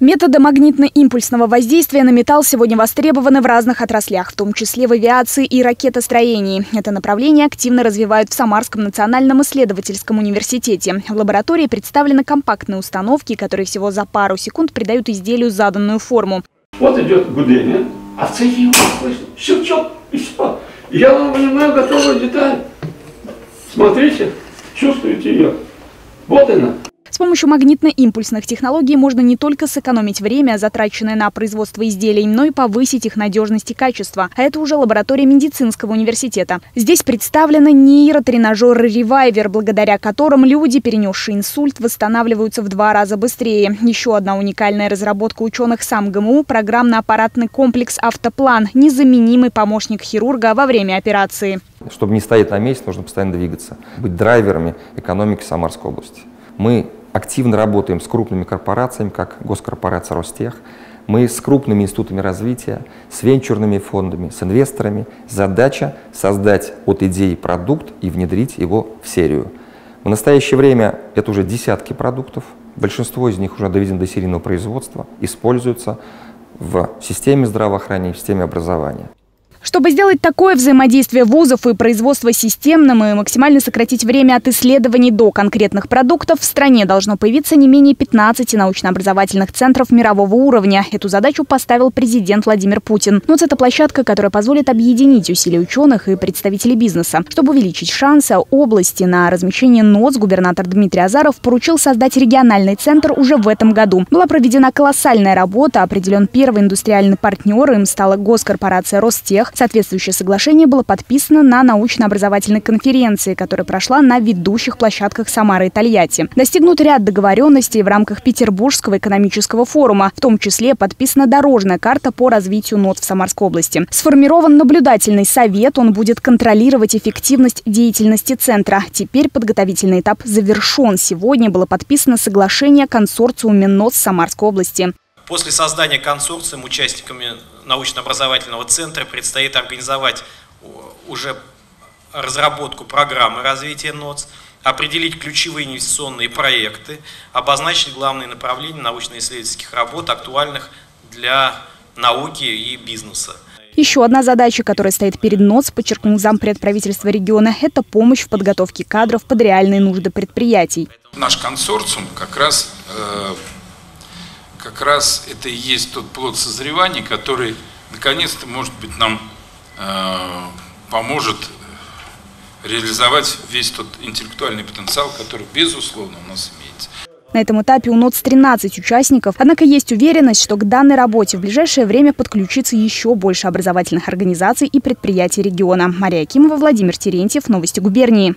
Методы магнитно-импульсного воздействия на металл сегодня востребованы в разных отраслях, в том числе в авиации и ракетостроении. Это направление активно развивают в Самарском национальном исследовательском университете. В лаборатории представлены компактные установки, которые всего за пару секунд придают изделию заданную форму. Вот идет гудение, а в цехе его слышно. Щелчок, и все. Я вам понимаю готовую деталь. Смотрите, чувствуете ее. Вот она. С помощью магнитно-импульсных технологий можно не только сэкономить время, затраченное на производство изделий, но и повысить их надежность и качество. А это уже лаборатория медицинского университета. Здесь представлены нейротренажеры «Ревайвер», благодаря которым люди, перенесшие инсульт, восстанавливаются в два раза быстрее. Еще одна уникальная разработка ученых сам ГМУ – программно-аппаратный комплекс «Автоплан» – незаменимый помощник хирурга во время операции. Чтобы не стоять на месте, нужно постоянно двигаться, быть драйверами экономики Самарской области. Мы активно работаем с крупными корпорациями, как госкорпорация Ростех. Мы с крупными институтами развития, с венчурными фондами, с инвесторами. Задача создать от идеи продукт и внедрить его в серию. В настоящее время это уже десятки продуктов. Большинство из них уже доведено до серийного производства, используются в системе здравоохранения, в системе образования. Чтобы сделать такое взаимодействие вузов и производство системным и максимально сократить время от исследований до конкретных продуктов, в стране должно появиться не менее 15 научно-образовательных центров мирового уровня. Эту задачу поставил президент Владимир Путин. НОЦ – это площадка, которая позволит объединить усилия ученых и представителей бизнеса. Чтобы увеличить шансы области на размещение НОЦ, губернатор Дмитрий Азаров поручил создать региональный центр уже в этом году. Была проведена колоссальная работа, определен первый индустриальный партнер, им стала госкорпорация «Ростех», регионах. Соответствующее соглашение было подписано на научно-образовательной конференции, которая прошла на ведущих площадках Самары и Тольятти. Достигнут ряд договоренностей в рамках Петербургского экономического форума. В том числе подписана дорожная карта по развитию НОТ в Самарской области. Сформирован наблюдательный совет. Он будет контролировать эффективность деятельности центра. Теперь подготовительный этап завершен. Сегодня было подписано соглашение консорциуме НОТ Самарской области. После создания консорциума участниками научно-образовательного центра предстоит организовать уже разработку программы развития НОЦ, определить ключевые инвестиционные проекты, обозначить главные направления научно-исследовательских работ, актуальных для науки и бизнеса. Еще одна задача, которая стоит перед НОЦ, подчеркнул зампред правительства региона, это помощь в подготовке кадров под реальные нужды предприятий. Наш консорциум как раз э, как раз это и есть тот плод созревания, который наконец-то, может быть, нам э, поможет реализовать весь тот интеллектуальный потенциал, который, безусловно, у нас имеется. На этом этапе у НОЦ 13 участников, однако есть уверенность, что к данной работе в ближайшее время подключится еще больше образовательных организаций и предприятий региона. Мария Акимова, Владимир Терентьев, Новости губернии.